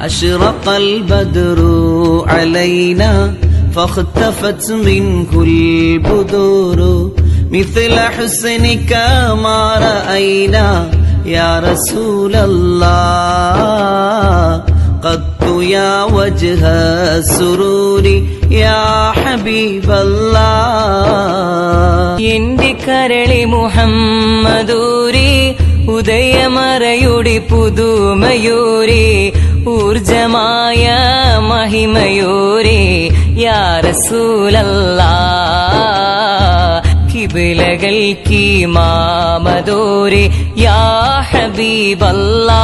أشرق البدر علينا فاختفت منه البدور مثل حسنك ما رأينا يا رسول الله قط يا وجه السرور يا حبيب الله എന്റെ കരളി മുഹമ്മദൂരി ഉദയമറയുടെ പുതുമയൂരി ഊർജമായ മഹിമയൂരി യാ റസൂലല്ലാ കിബിലകൾക്ക് മാമദൂരി യാ ഹബീബല്ലാ